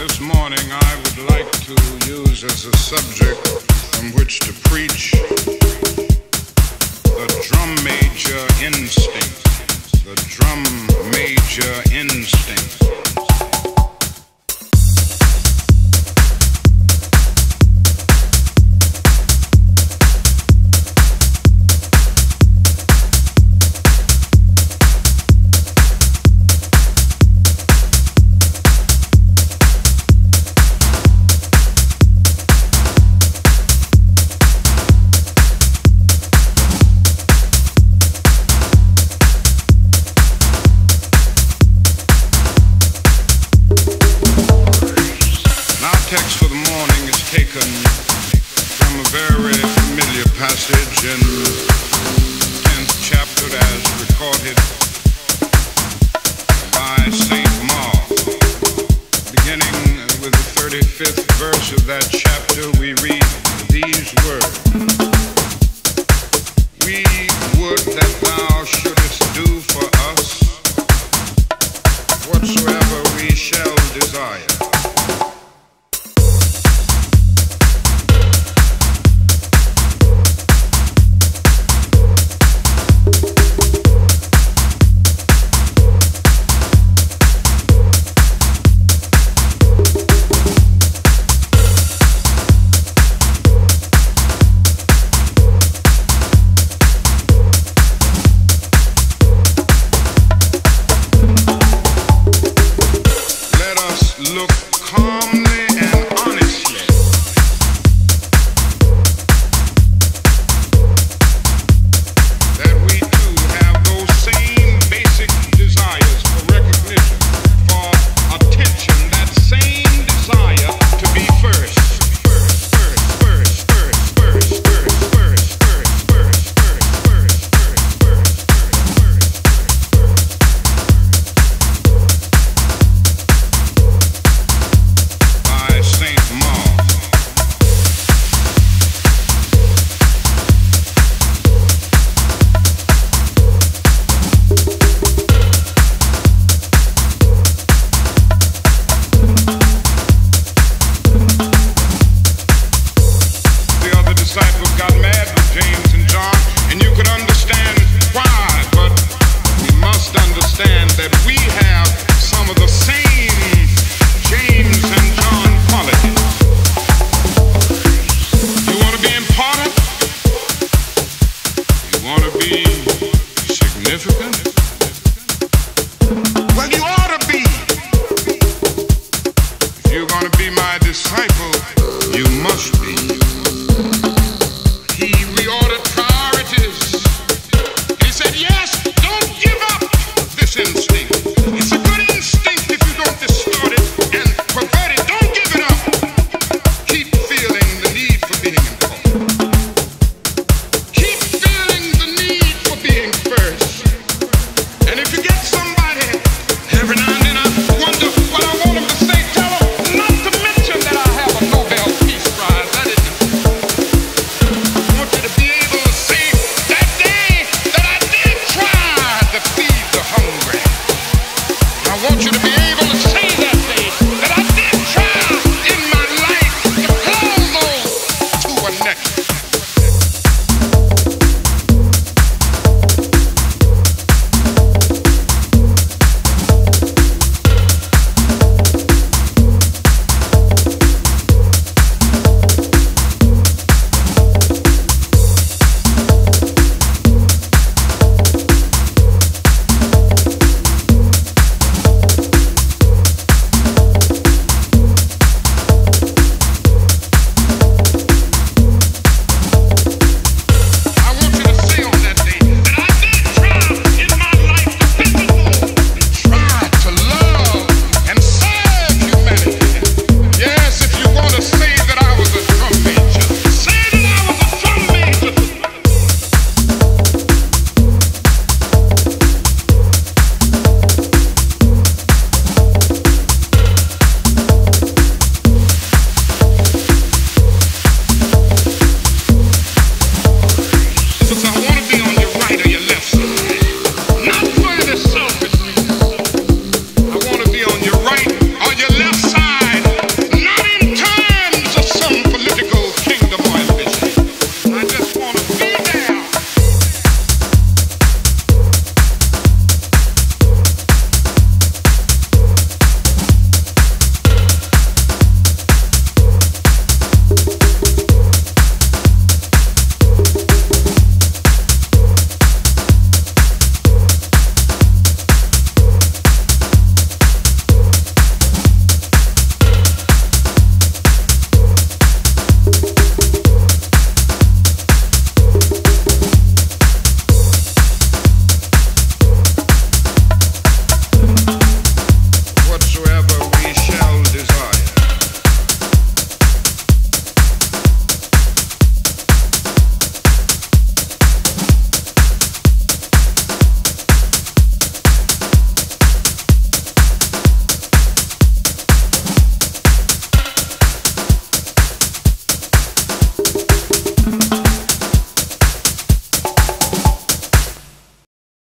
this morning I would like to use as a subject from which to preach the drum major instinct. Jamaica from a very familiar passage in the 10th chapter as recorded by St. Mark. Beginning with the 35th verse of that chapter, we You must be. He reordered priorities. He said, Yes,